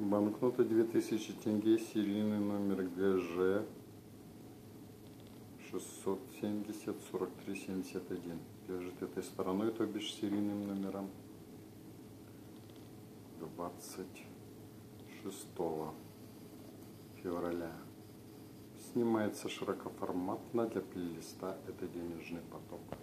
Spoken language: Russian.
Банкнота 2000 тенге, серийный номер ГЖ 670 43 71. Лежит этой стороной, то бишь серийным номером 26 февраля. Снимается широкоформатно для плейлиста «Это денежный поток».